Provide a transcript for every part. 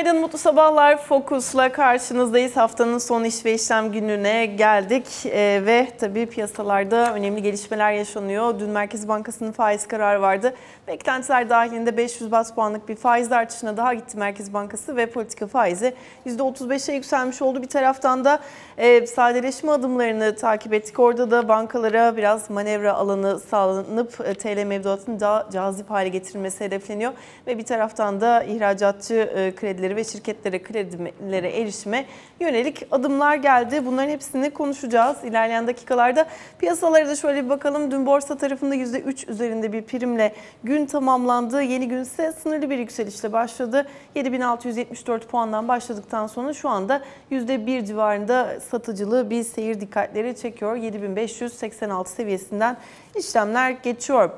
Günaydın, mutlu sabahlar. Fokus'la karşınızdayız. Haftanın son iş ve işlem gününe geldik ee, ve tabii piyasalarda önemli gelişmeler yaşanıyor. Dün Merkez Bankası'nın faiz kararı vardı. Beklentiler dahilinde 500 bas puanlık bir faiz artışına daha gitti Merkez Bankası ve politika faizi %35'e yükselmiş oldu. Bir taraftan da e, sadeleşme adımlarını takip ettik. Orada da bankalara biraz manevra alanı sağlanıp e, TL mevduatını daha cazip hale getirilmesi hedefleniyor. Ve bir taraftan da ihracatçı e, kredileri ve şirketlere kredilere erişime yönelik adımlar geldi. Bunların hepsini konuşacağız ilerleyen dakikalarda. Piyasalara da şöyle bir bakalım. Dün borsa tarafında %3 üzerinde bir primle gün tamamlandı. Yeni gün ise sınırlı bir yükselişle başladı. 7674 puandan başladıktan sonra şu anda %1 civarında satıcılı bir seyir dikkatleri çekiyor. 7586 seviyesinden işlemler geçiyor.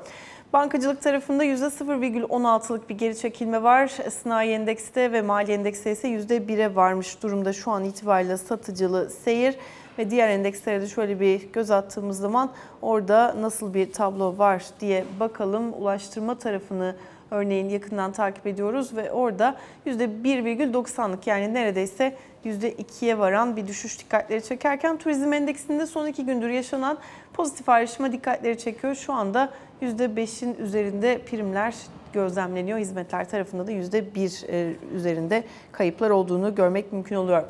Bankacılık tarafında %0,16'lık bir geri çekilme var. Sanayi endekste ve mali endekste ise %1'e varmış durumda şu an itibariyle satıcılı seyir. Ve diğer endekslere de şöyle bir göz attığımız zaman orada nasıl bir tablo var diye bakalım. Ulaştırma tarafını örneğin yakından takip ediyoruz ve orada %1,90'lık yani neredeyse %2'ye varan bir düşüş dikkatleri çekerken turizm endeksinde son iki gündür yaşanan pozitif ayrışma dikkatleri çekiyor. Şu anda %5'in üzerinde primler gözlemleniyor. Hizmetler tarafında da %1 e, üzerinde kayıplar olduğunu görmek mümkün oluyor.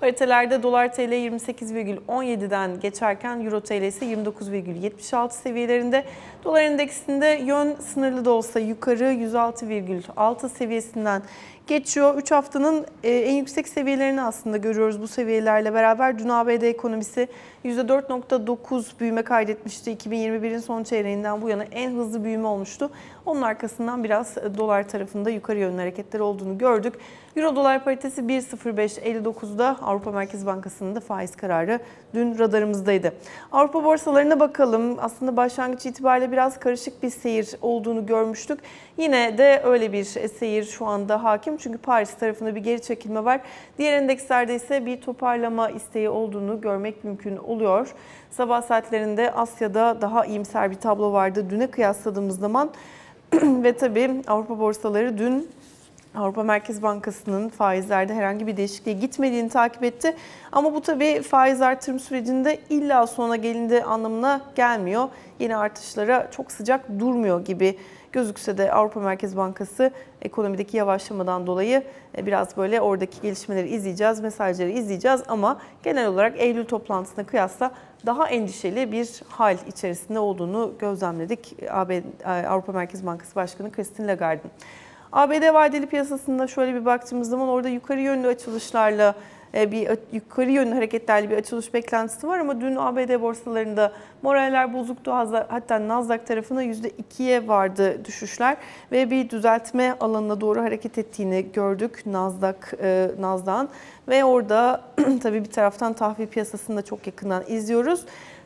Paritelerde dolar TL 28,17'den geçerken euro TL ise 29,76 seviyelerinde. Dolar endeksinde yön sınırlı da olsa yukarı 106,6 seviyesinden geçiyor. 3 haftanın e, en yüksek seviyelerini aslında görüyoruz bu seviyelerle beraber. Dün ABD ekonomisi %4.9 büyüme kaydetmişti. 2021'in son çeyreğinden bu yana en hızlı büyüme olmuştu. Onun arkasından biraz e, dolar tarafında yukarı yönlü hareketler olduğunu gördük. Euro dolar paritesi 1.0559'da Avrupa Merkez Bankası'nın da faiz kararı dün radarımızdaydı. Avrupa borsalarına bakalım. Aslında başlangıç itibariyle biraz karışık bir seyir olduğunu görmüştük. Yine de öyle bir seyir şu anda hakim. Çünkü Paris tarafında bir geri çekilme var. Diğer endekslerde ise bir toparlama isteği olduğunu görmek mümkün oluyor. Sabah saatlerinde Asya'da daha iyimser bir tablo vardı. Düne kıyasladığımız zaman ve tabii Avrupa borsaları dün Avrupa Merkez Bankası'nın faizlerde herhangi bir değişikliğe gitmediğini takip etti. Ama bu tabii faiz artırım sürecinde illa sona gelindi anlamına gelmiyor. Yeni artışlara çok sıcak durmuyor gibi gözükse de Avrupa Merkez Bankası ekonomideki yavaşlamadan dolayı e, biraz böyle oradaki gelişmeleri izleyeceğiz, mesajları izleyeceğiz ama genel olarak Eylül toplantısına kıyasla daha endişeli bir hal içerisinde olduğunu gözlemledik. AB, e, Avrupa Merkez Bankası Başkanı Christine Lagarde'ın. ABD vadeli piyasasında şöyle bir baktığımız zaman orada yukarı yönlü açılışlarla e, bir yukarı yönlü hareketlerle bir açılış beklentisi var ama dün ABD borsalarında moraller bozuktu. Hatta Nasdaq tarafına %2'ye vardı düşüşler ve bir düzeltme alanına doğru hareket ettiğini gördük Nasdaq e, Nasdaq'ın ve orada tabii bir taraftan tahvil piyasasını da çok yakından izliyoruz.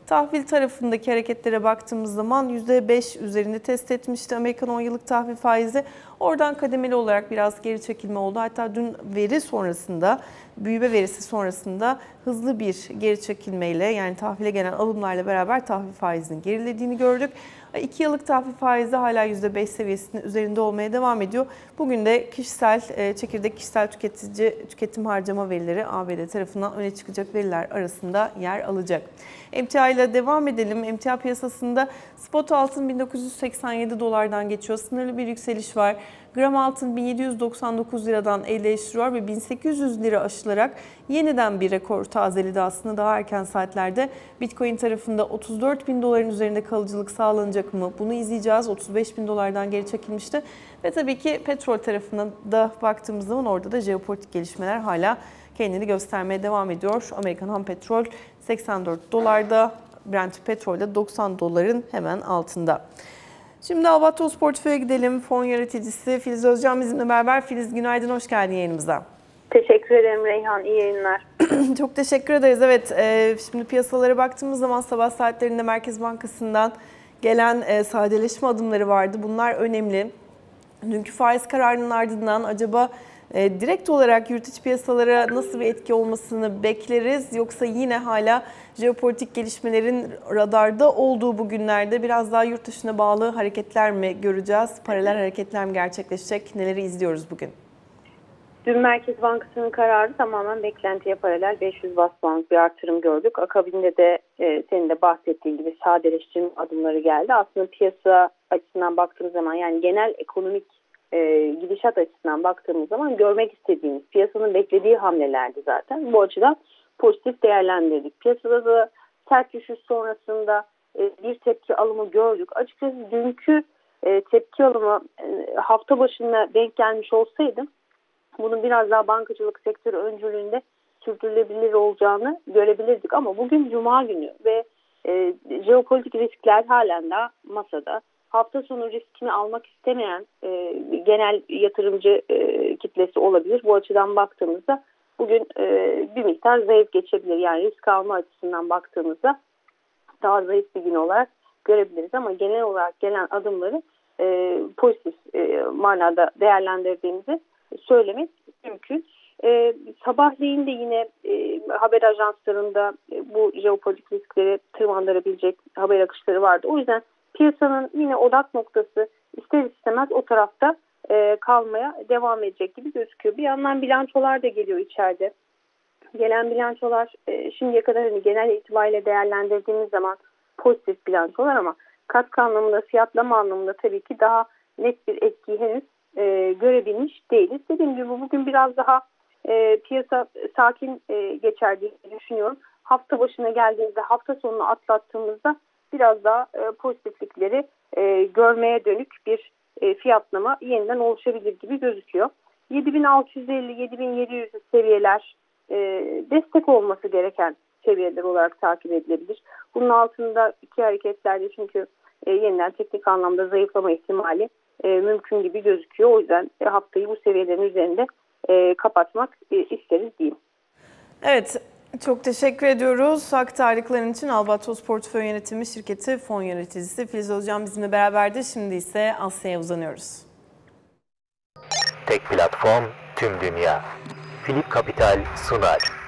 Tahvil tarafındaki hareketlere baktığımız zaman %5 üzerinde test etmişti Amerikan 10 yıllık tahvil faizi. Oradan kademeli olarak biraz geri çekilme oldu. Hatta dün veri sonrasında, büyüme verisi sonrasında hızlı bir geri çekilmeyle yani tahvile gelen alımlarla beraber tahvil faizinin gerilediğini gördük. 2 yıllık tahvil faizi hala %5 seviyesinin üzerinde olmaya devam ediyor. Bugün de kişisel e, çekirdek kişisel tüketici tüketim harcama verileri ABD tarafından öne çıkacak veriler arasında yer alacak. Emtia ile devam edelim. Emtia piyasasında spot altın 1987 dolardan geçiyor. Sınırlı bir yükseliş var. Gram altın 1799 liradan elleştiriyor ve 1800 lira aşılarak yeniden bir rekor tazeledi aslında daha erken saatlerde. Bitcoin tarafında 34 bin doların üzerinde kalıcılık sağlanacak mı? Bunu izleyeceğiz. 35 bin dolardan geri çekilmişti. Ve tabii ki petrol tarafına da baktığımız zaman orada da jeopolitik gelişmeler hala kendini göstermeye devam ediyor. Amerikan ham petrol 84 dolarda, Brent petrol de 90 doların hemen altında. Şimdi Albatros Portföy'e gidelim. Fon yöneticisi Filiz Özcan bizimle beraber. Filiz günaydın, hoş geldin yayınımıza. Teşekkür ederim Reyhan, iyi yayınlar. Çok teşekkür ederiz. Evet, e, şimdi piyasalara baktığımız zaman sabah saatlerinde Merkez Bankası'ndan gelen e, sadeleşme adımları vardı. Bunlar önemli. Dünkü faiz kararının ardından acaba e, direkt olarak yurt içi piyasalara nasıl bir etki olmasını bekleriz? Yoksa yine hala jeopolitik gelişmelerin radarda olduğu bu günlerde biraz daha yurt dışına bağlı hareketler mi göreceğiz? Paralel hareketler mi gerçekleşecek? Neleri izliyoruz bugün? Dün Merkez Bankası'nın kararı tamamen beklentiye paralel 500 bas puan bir artırım gördük. Akabinde de e, senin de bahsettiğin gibi sadeleştirme adımları geldi. Aslında piyasa açısından baktığımız zaman yani genel ekonomik e, gidişat açısından baktığımız zaman görmek istediğimiz piyasanın beklediği hamlelerdi zaten. Bu açıdan pozitif değerlendirdik. Piyasada da sert düşüş sonrasında e, bir tepki alımı gördük. Açıkçası dünkü e, tepki alımı e, hafta başına denk gelmiş olsaydı bunun biraz daha bankacılık sektörü öncülüğünde sürdürülebilir olacağını görebilirdik. Ama bugün Cuma günü ve e, jeopolitik riskler halen daha masada. Hafta sonu riskini almak istemeyen e, genel yatırımcı e, kitlesi olabilir. Bu açıdan baktığımızda bugün e, bir miktar zayıf geçebilir. Yani risk alma açısından baktığımızda daha zayıf bir gün olarak görebiliriz. Ama genel olarak gelen adımları e, pozitif e, manada değerlendirdiğimizi söylemek mümkün. E, sabahleyin de yine e, haber ajanslarında e, bu jeopolitik riskleri tırmandırabilecek haber akışları vardı. O yüzden piyasanın yine odak noktası ister istemez o tarafta e, kalmaya devam edecek gibi gözüküyor. Bir yandan bilançolar da geliyor içeride. Gelen bilançolar e, şimdiye kadar hani genel itibariyle değerlendirdiğimiz zaman pozitif bilançolar ama katkı anlamında, fiyatlama anlamında tabii ki daha net bir etkiyi henüz e, görebilmiş değiliz. Dediğim gibi bugün biraz daha e, piyasa sakin e, geçer diye düşünüyorum. Hafta başına geldiğimizde, hafta sonunu atlattığımızda biraz daha e, pozitiflikleri e, görmeye dönük bir e, fiyatlama yeniden oluşabilir gibi gözüküyor. 7650-7700 seviyeler e, destek olması gereken seviyeler olarak takip edilebilir. Bunun altında iki hareketlerde çünkü e, yeniden teknik anlamda zayıflama ihtimali e, mümkün gibi gözüküyor. O yüzden e, haftayı bu seviyelerin üzerinde e, kapatmak e, isteriz diyeyim. Evet, çok teşekkür ediyoruz. Aktardıkların için Albatros Portföy Yönetimi Şirketi Fon Yöneticisi Filiz Özcan bizimle beraberdi. Şimdi ise Asya'ya uzanıyoruz. Tek platform tüm dünya. Philip Capital sunar.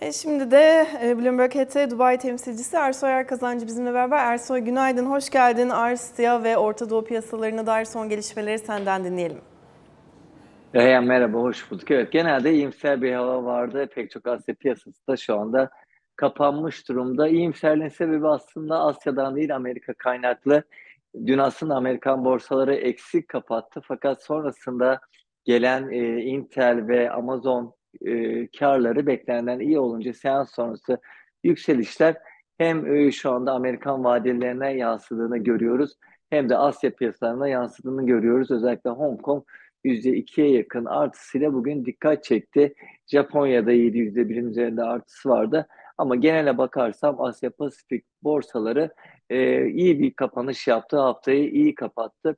E şimdi de e, Bloomberg HT Dubai temsilcisi Ersoy Erkazancı bizimle beraber. Ersoy günaydın, hoş geldin. Arsia ve Orta Doğu piyasalarına dair son gelişmeleri senden dinleyelim. Reyhan merhaba, hoş bulduk. Evet, genelde iyimser bir hava vardı. Pek çok Asya piyasası da şu anda kapanmış durumda. İyimserliğin sebebi aslında Asya'dan değil, Amerika kaynaklı. Dün aslında Amerikan borsaları eksik kapattı. Fakat sonrasında gelen e, Intel ve Amazon e, karları beklenenden iyi olunca seans sonrası yükselişler hem e, şu anda Amerikan vadelerine yansıdığını görüyoruz hem de Asya piyasalarına yansıdığını görüyoruz. Özellikle Hong Kong %2'ye yakın artısıyla bugün dikkat çekti. Japonya'da iyiydi %1'in üzerinde artısı vardı. Ama genele bakarsam Asya Pasifik borsaları e, iyi bir kapanış yaptı. Haftayı iyi kapattı.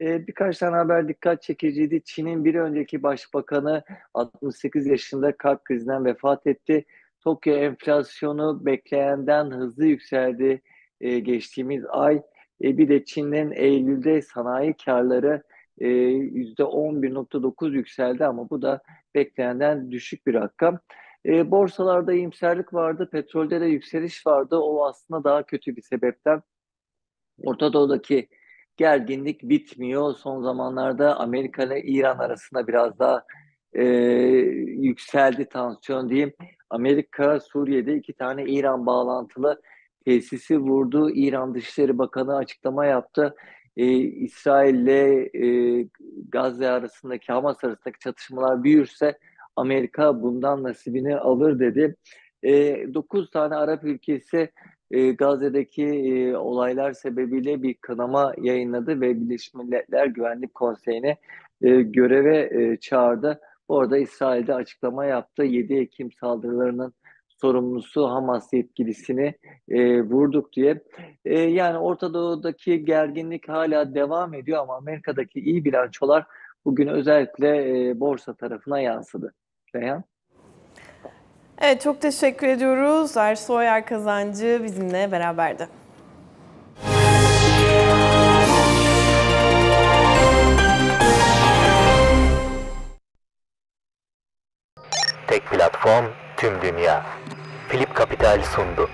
E, birkaç tane haber dikkat çekiciydi. Çin'in bir önceki başbakanı 68 yaşında kalp krizinden vefat etti. Tokyo enflasyonu beklenenden hızlı yükseldi e, geçtiğimiz ay. E, bir de Çin'in Eylül'de sanayi karları e, %11.9 yükseldi ama bu da beklenenden düşük bir rakam. E, borsalarda iyimserlik vardı, petrolde de yükseliş vardı. O aslında daha kötü bir sebepten. Orta Doğu'daki gerginlik bitmiyor. Son zamanlarda Amerika ile İran arasında biraz daha e, yükseldi tansiyon diyeyim. Amerika Suriye'de iki tane İran bağlantılı tesisi vurdu. İran Dışişleri Bakanı açıklama yaptı. Ee, İsrail ile e, Gazze arasındaki Hamas arasındaki çatışmalar büyürse Amerika bundan nasibini alır dedi. E, 9 tane Arap ülkesi e, Gazze'deki e, olaylar sebebiyle bir kınama yayınladı ve Birleşmiş Milletler Güvenlik Konseyi'ne e, göreve e, çağırdı. Orada İsrail'de açıklama yaptı. 7 Ekim saldırılarının sorumlusu Hamas yetkilisini e, vurduk diye. E, yani Orta Doğu'daki gerginlik hala devam ediyor ama Amerika'daki iyi bilançolar bugün özellikle e, borsa tarafına yansıdı. Reyhan? Evet çok teşekkür ediyoruz. Ersoy Erkazancı bizimle beraberdi. Tek platform tüm dünya. Philip Capital sundu.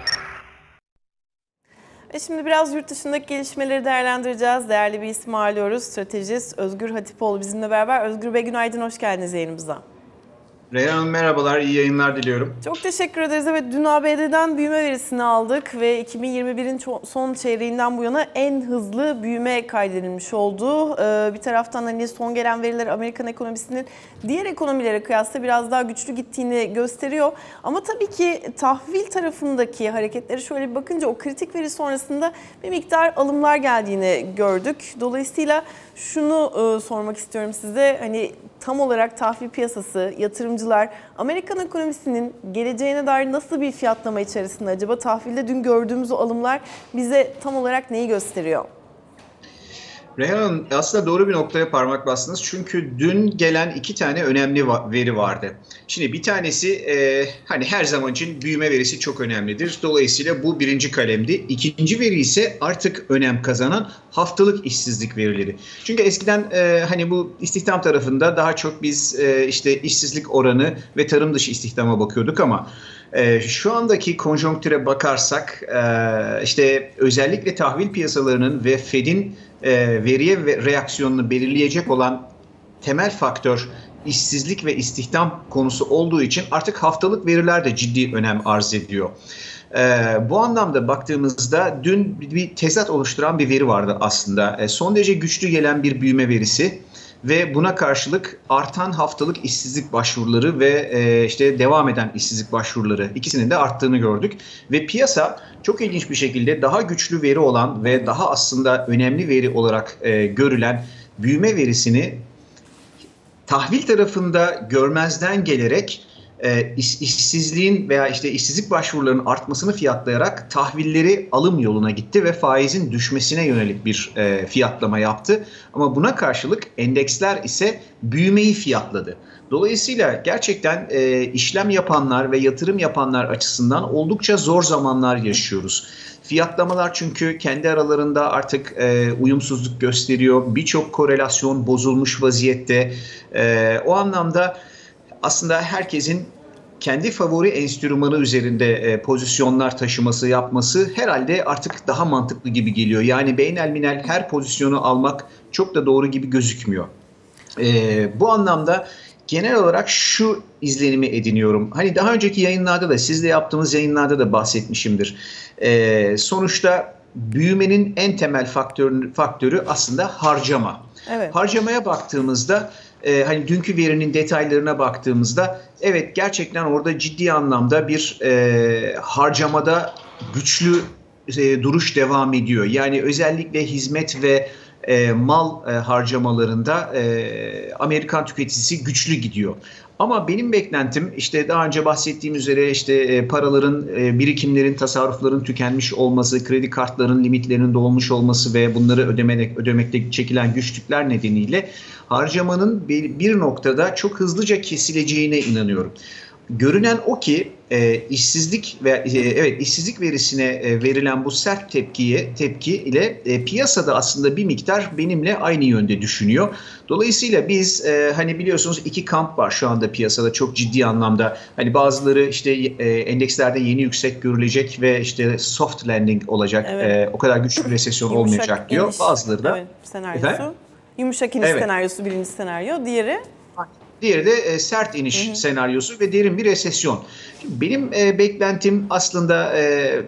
E şimdi biraz yurt dışındaki gelişmeleri değerlendireceğiz. Değerli bir isim ağırlıyoruz. Stratejist Özgür Hatipoğlu bizimle beraber. Özgür Bey günaydın, hoş geldiniz yayınımıza. Reyhan Hanım merhabalar, iyi yayınlar diliyorum. Çok teşekkür ederiz. Evet dün ABD'den büyüme verisini aldık ve 2021'in son çeyreğinden bu yana en hızlı büyüme kaydedilmiş oldu. Ee, bir taraftan hani son gelen veriler Amerikan ekonomisinin diğer ekonomilere kıyasla biraz daha güçlü gittiğini gösteriyor. Ama tabii ki tahvil tarafındaki hareketleri şöyle bir bakınca o kritik veri sonrasında bir miktar alımlar geldiğini gördük. Dolayısıyla şunu e, sormak istiyorum size. Hani tam olarak tahvil piyasası, yatırımcılar Amerikan ekonomisinin geleceğine dair nasıl bir fiyatlama içerisinde acaba? Tahvilde dün gördüğümüz o alımlar bize tam olarak neyi gösteriyor? Reyhan aslında doğru bir noktaya parmak bastınız. Çünkü dün gelen iki tane önemli veri vardı. Şimdi bir tanesi e, hani her zaman için büyüme verisi çok önemlidir. Dolayısıyla bu birinci kalemdi. İkinci veri ise artık önem kazanan haftalık işsizlik verileri. Çünkü eskiden e, hani bu istihdam tarafında daha çok biz e, işte işsizlik oranı ve tarım dışı istihdama bakıyorduk ama e, şu andaki konjonktüre bakarsak e, işte özellikle tahvil piyasalarının ve Fed'in e, veriye ve reaksiyonunu belirleyecek olan temel faktör işsizlik ve istihdam konusu olduğu için artık haftalık veriler de ciddi önem arz ediyor. Ee, bu anlamda baktığımızda dün bir tezat oluşturan bir veri vardı aslında. Ee, son derece güçlü gelen bir büyüme verisi ve buna karşılık artan haftalık işsizlik başvuruları ve e, işte devam eden işsizlik başvuruları ikisinin de arttığını gördük. Ve piyasa çok ilginç bir şekilde daha güçlü veri olan ve daha aslında önemli veri olarak e, görülen büyüme verisini tahvil tarafında görmezden gelerek e, iş, işsizliğin veya işte işsizlik başvurularının artmasını fiyatlayarak tahvilleri alım yoluna gitti ve faizin düşmesine yönelik bir e, fiyatlama yaptı. Ama buna karşılık endeksler ise büyümeyi fiyatladı. Dolayısıyla gerçekten e, işlem yapanlar ve yatırım yapanlar açısından oldukça zor zamanlar yaşıyoruz. Fiyatlamalar çünkü kendi aralarında artık e, uyumsuzluk gösteriyor. Birçok korelasyon bozulmuş vaziyette. E, o anlamda aslında herkesin kendi favori enstrümanı üzerinde e, pozisyonlar taşıması yapması herhalde artık daha mantıklı gibi geliyor. Yani beynelminel her pozisyonu almak çok da doğru gibi gözükmüyor. E, bu anlamda genel olarak şu izlenimi ediniyorum. Hani daha önceki yayınlarda da sizle yaptığımız yayınlarda da bahsetmişimdir. E, sonuçta büyümenin en temel faktörü, faktörü aslında harcama. Evet. Harcamaya baktığımızda e, hani dünkü verinin detaylarına baktığımızda evet gerçekten orada ciddi anlamda bir e, harcamada güçlü e, duruş devam ediyor. Yani özellikle hizmet ve e, mal e, harcamalarında e, Amerikan tüketicisi güçlü gidiyor. Ama benim beklentim işte daha önce bahsettiğim üzere işte e, paraların, e, birikimlerin, tasarrufların tükenmiş olması, kredi kartlarının limitlerinin dolmuş olması ve bunları ödemek, ödemekte çekilen güçlükler nedeniyle harcamanın bir noktada çok hızlıca kesileceğine inanıyorum. Görünen o ki e, işsizlik ve e, evet işsizlik verisine e, verilen bu sert tepkiye tepki ile e, piyasada aslında bir miktar benimle aynı yönde düşünüyor. Dolayısıyla biz e, hani biliyorsunuz iki kamp var şu anda piyasada çok ciddi anlamda. Hani bazıları işte e, endekslerde yeni yüksek görülecek ve işte soft landing olacak. Evet. E, o kadar güçlü bir resesyon olmayacak diyor. Bazıları da evet, senaryosu. Efendim? Yumuşak iniş evet. senaryosu birinci senaryo. Diğeri Diğeri de e, sert iniş hı hı. senaryosu ve derin bir resesyon. Benim e, beklentim aslında e,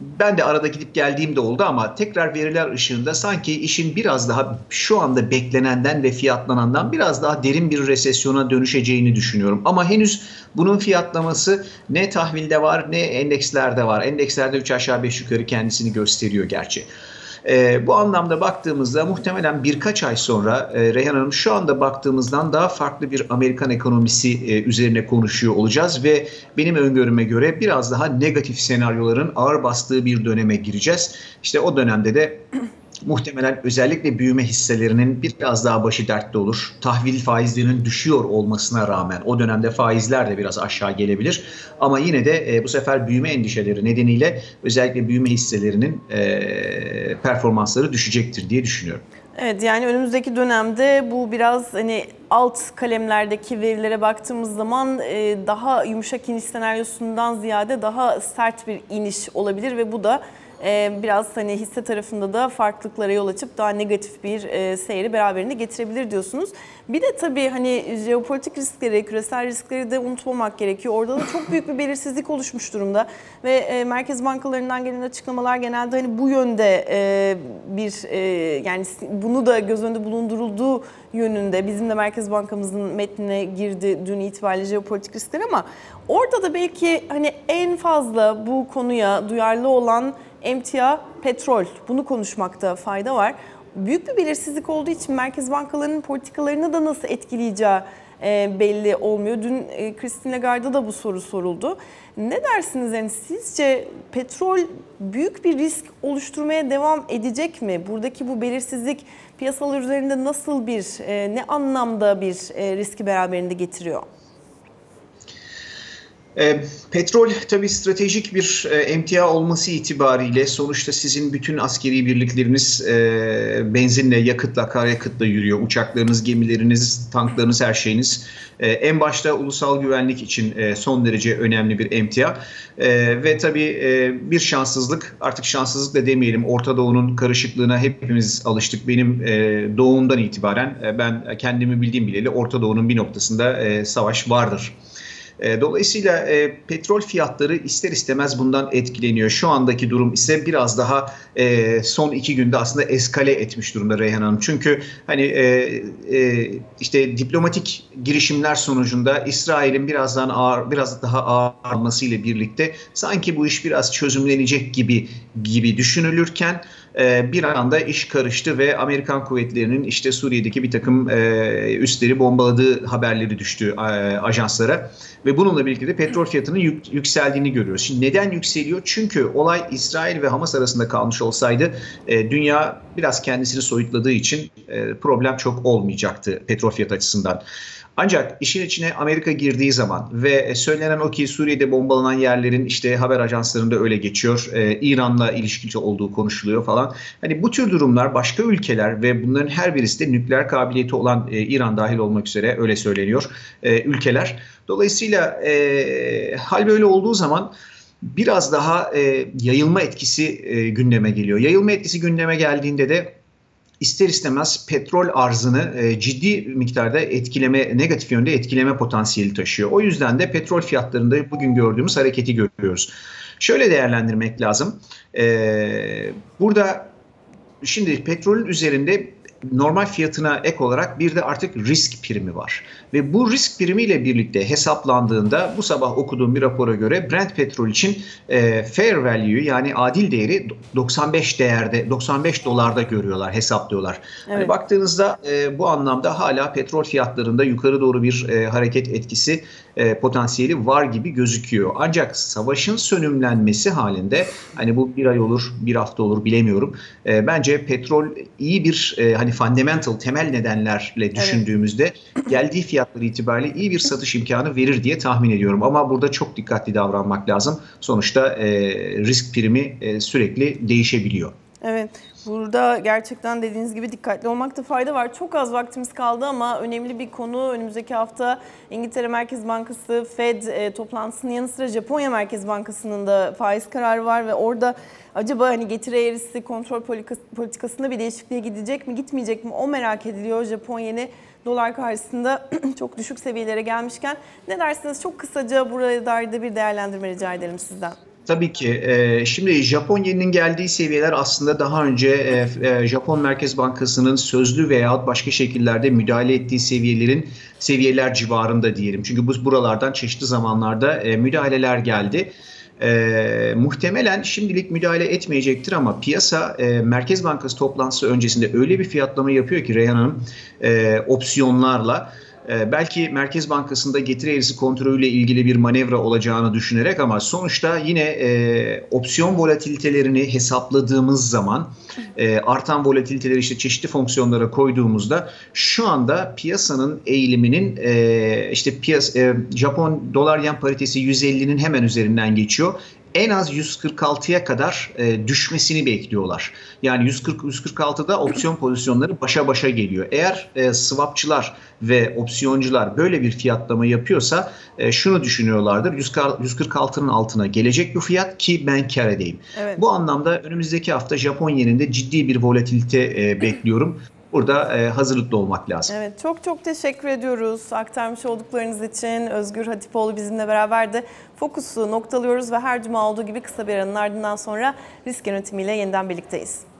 ben de arada gidip geldiğim de oldu ama tekrar veriler ışığında sanki işin biraz daha şu anda beklenenden ve fiyatlanandan biraz daha derin bir resesyona dönüşeceğini düşünüyorum. Ama henüz bunun fiyatlaması ne tahvilde var ne endekslerde var. Endekslerde 3 aşağı 5 yukarı kendisini gösteriyor gerçi. E, bu anlamda baktığımızda muhtemelen birkaç ay sonra e, Reyhan Hanım şu anda baktığımızdan daha farklı bir Amerikan ekonomisi e, üzerine konuşuyor olacağız ve benim öngörüme göre biraz daha negatif senaryoların ağır bastığı bir döneme gireceğiz. İşte o dönemde de muhtemelen özellikle büyüme hisselerinin biraz daha başı dertte olur. Tahvil faizlerinin düşüyor olmasına rağmen o dönemde faizler de biraz aşağı gelebilir. Ama yine de e, bu sefer büyüme endişeleri nedeniyle özellikle büyüme hisselerinin e, performansları düşecektir diye düşünüyorum. Evet yani önümüzdeki dönemde bu biraz hani alt kalemlerdeki verilere baktığımız zaman e, daha yumuşak iniş senaryosundan ziyade daha sert bir iniş olabilir ve bu da biraz hani hisse tarafında da farklılıklara yol açıp daha negatif bir e, seyri beraberinde getirebilir diyorsunuz. Bir de tabii hani jeopolitik riskleri, küresel riskleri de unutmamak gerekiyor. Orada da çok büyük bir belirsizlik oluşmuş durumda ve e, merkez bankalarından gelen açıklamalar genelde hani bu yönde e, bir yani bunu da göz önünde bulundurulduğu yönünde bizim de Merkez Bankamızın metnine girdi dün itibariyle jeopolitik riskler ama orada da belki hani en fazla bu konuya duyarlı olan emtia petrol. Bunu konuşmakta fayda var. Büyük bir belirsizlik olduğu için merkez bankalarının politikalarını da nasıl etkileyeceği e, belli olmuyor. Dün e, Christine Lagarde'a da bu soru soruldu. Ne dersiniz yani sizce petrol büyük bir risk oluşturmaya devam edecek mi? Buradaki bu belirsizlik piyasalar üzerinde nasıl bir, e, ne anlamda bir riski beraberinde getiriyor? E, petrol tabii stratejik bir e, emtia olması itibariyle sonuçta sizin bütün askeri birlikleriniz e, benzinle, yakıtla, akaryakıtla yürüyor. Uçaklarınız, gemileriniz, tanklarınız, her şeyiniz. E, en başta ulusal güvenlik için e, son derece önemli bir emtia. E, ve tabii e, bir şanssızlık, artık şanssızlık da demeyelim, Orta Doğu'nun karışıklığına hepimiz alıştık. Benim e, doğumdan itibaren e, ben kendimi bildiğim bileli Orta Doğu'nun bir noktasında e, savaş vardır. E, dolayısıyla e, petrol fiyatları ister istemez bundan etkileniyor. Şu andaki durum ise biraz daha e, son iki günde aslında eskale etmiş durumda Reyhan Hanım. Çünkü hani işte diplomatik girişimler sonucunda İsrail'in birazdan ağır, biraz daha ağırmasıyla birlikte sanki bu iş biraz çözümlenecek gibi gibi düşünülürken e, bir anda iş karıştı ve Amerikan kuvvetlerinin işte Suriye'deki bir takım e, üsleri bombaladığı haberleri düştü e, ajanslara ve bununla birlikte de petrol fiyatının yük, yükseldiğini görüyoruz. Şimdi neden yükseliyor? Çünkü olay İsrail ve Hamas arasında kalmış olsaydı e, dünya biraz kendisini soyutladığı için problem çok olmayacaktı petrol fiyatı açısından. Ancak işin içine Amerika girdiği zaman ve söylenen o ki Suriye'de bombalanan yerlerin işte haber ajanslarında öyle geçiyor. Ee, İran'la ilişkili olduğu konuşuluyor falan. Hani bu tür durumlar başka ülkeler ve bunların her birisi de nükleer kabiliyeti olan e, İran dahil olmak üzere öyle söyleniyor e, ülkeler. Dolayısıyla e, hal böyle olduğu zaman biraz daha e, yayılma etkisi e, gündeme geliyor. Yayılma etkisi gündeme geldiğinde de ister istemez petrol arzını e, ciddi miktarda etkileme, negatif yönde etkileme potansiyeli taşıyor. O yüzden de petrol fiyatlarında bugün gördüğümüz hareketi görüyoruz. Şöyle değerlendirmek lazım. E, burada şimdi petrolün üzerinde normal fiyatına ek olarak bir de artık risk primi var. Ve bu risk primiyle birlikte hesaplandığında bu sabah okuduğum bir rapora göre Brent petrol için e, fair value yani adil değeri 95 değerde 95 dolarda görüyorlar, hesaplıyorlar. Hani evet. Hani baktığınızda e, bu anlamda hala petrol fiyatlarında yukarı doğru bir e, hareket etkisi e, potansiyeli var gibi gözüküyor. Ancak savaşın sönümlenmesi halinde hani bu bir ay olur, bir hafta olur bilemiyorum. E, bence petrol iyi bir e, hani fundamental temel nedenlerle düşündüğümüzde evet. geldiği fiyatları itibariyle iyi bir satış imkanı verir diye tahmin ediyorum. Ama burada çok dikkatli davranmak lazım. Sonuçta e, risk primi e, sürekli değişebiliyor. Evet. Burada gerçekten dediğiniz gibi dikkatli olmakta fayda var. Çok az vaktimiz kaldı ama önemli bir konu. Önümüzdeki hafta İngiltere Merkez Bankası Fed e, toplantısının yanı sıra Japonya Merkez Bankası'nın da faiz kararı var ve orada acaba hani getiri eğrisi kontrol politikasında bir değişikliğe gidecek mi gitmeyecek mi o merak ediliyor. Japon yeni dolar karşısında çok düşük seviyelere gelmişken ne dersiniz? Çok kısaca burada bir değerlendirme rica edelim sizden. Tabii ki. Şimdi Japonya'nın geldiği seviyeler aslında daha önce Japon Merkez Bankası'nın sözlü veya başka şekillerde müdahale ettiği seviyelerin seviyeler civarında diyelim. Çünkü bu buralardan çeşitli zamanlarda müdahaleler geldi. Muhtemelen şimdilik müdahale etmeyecektir ama piyasa Merkez Bankası toplantısı öncesinde öyle bir fiyatlama yapıyor ki Reyhan Hanım opsiyonlarla ee, belki Merkez Bankası'nda getiri eğrisi kontrolüyle ilgili bir manevra olacağını düşünerek ama sonuçta yine e, opsiyon volatilitelerini hesapladığımız zaman e, artan volatiliteleri işte çeşitli fonksiyonlara koyduğumuzda şu anda piyasanın eğiliminin e, işte piyas, e, Japon dolar yen paritesi 150'nin hemen üzerinden geçiyor en az 146'ya kadar e, düşmesini bekliyorlar. Yani 140 146'da opsiyon pozisyonları başa başa geliyor. Eğer e, swapçılar ve opsiyoncular böyle bir fiyatlama yapıyorsa e, şunu düşünüyorlardır. 146'nın altına gelecek bu fiyat ki ben kar edeyim. Evet. Bu anlamda önümüzdeki hafta Japon yeninde ciddi bir volatilite e, bekliyorum. Burada e, hazırlıklı olmak lazım. Evet çok çok teşekkür ediyoruz aktarmış olduklarınız için. Özgür Hatipoğlu bizimle beraber de fokusu noktalıyoruz ve her cuma olduğu gibi kısa bir aranın ardından sonra risk yönetimiyle yeniden birlikteyiz.